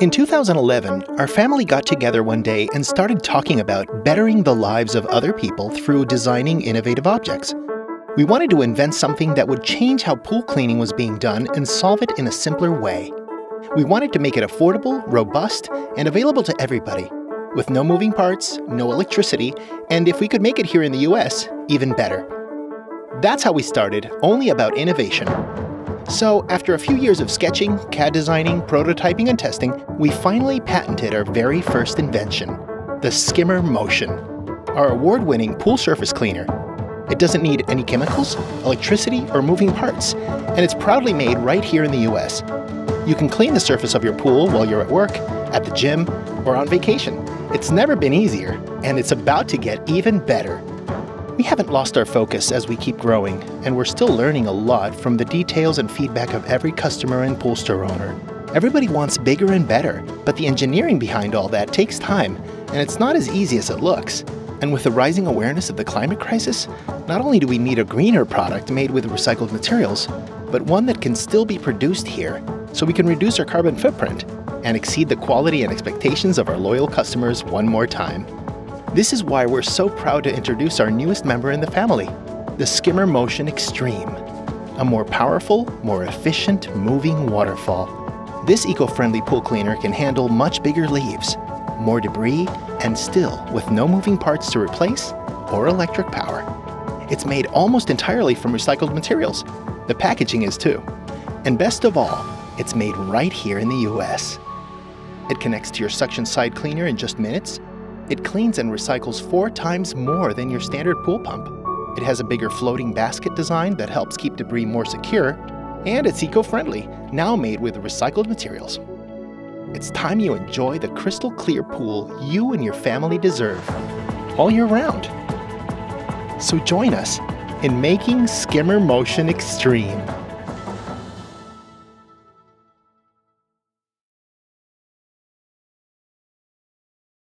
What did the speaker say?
In 2011, our family got together one day and started talking about bettering the lives of other people through designing innovative objects. We wanted to invent something that would change how pool cleaning was being done and solve it in a simpler way. We wanted to make it affordable, robust, and available to everybody, with no moving parts, no electricity, and if we could make it here in the US, even better. That's how we started, only about innovation. So, after a few years of sketching, CAD designing, prototyping, and testing, we finally patented our very first invention the SkimmerMotion, our award winning pool surface cleaner. It doesn't need any chemicals, electricity, or moving parts, and it's proudly made right here in the US. You can clean the surface of your pool while you're at work, at the gym, or on vacation. It's never been easier, and it's about to get even better. We haven't lost our focus as we keep growing, and we're still learning a lot from the details and feedback of every customer and pool store owner. Everybody wants bigger and better, but the engineering behind all that takes time, and it's not as easy as it looks. And with the rising awareness of the climate crisis, not only do we need a greener product made with recycled materials, but one that can still be produced here, so we can reduce our carbon footprint and exceed the quality and expectations of our loyal customers one more time. This is why we're so proud to introduce our newest member in the family, the SkimmerMotion XTREME, a more powerful, more efficient moving waterfall. This eco-friendly pool cleaner can handle much bigger leaves, more debris, and still with no moving parts to replace or electric power. It's made almost entirely from recycled materials. The packaging is too. And best of all, it's made right here in the US. It connects to your suction side cleaner in just minutes it cleans and recycles four times more than your standard pool pump. It has a bigger floating basket design that helps keep debris more secure, and it's eco-friendly, now made with recycled materials. It's time you enjoy the crystal clear pool you and your family deserve, all year round. So join us in making SkimmerMotion XTREME.